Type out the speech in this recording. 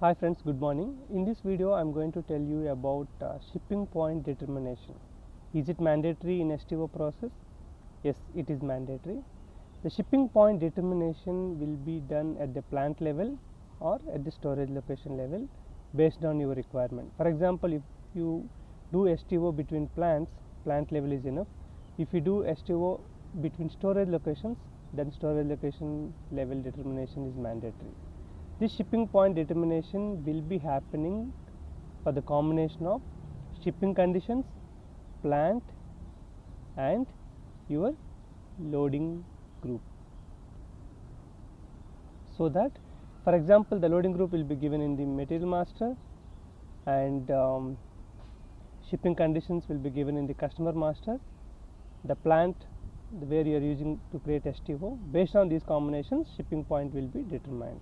Hi friends, good morning. In this video, I am going to tell you about uh, shipping point determination. Is it mandatory in STO process? Yes, it is mandatory. The shipping point determination will be done at the plant level or at the storage location level based on your requirement. For example, if you do STO between plants, plant level is enough. If you do STO between storage locations, then storage location level determination is mandatory. This shipping point determination will be happening for the combination of shipping conditions, plant and your loading group. So that for example the loading group will be given in the material master and um, shipping conditions will be given in the customer master, the plant the where you are using to create STO based on these combinations shipping point will be determined.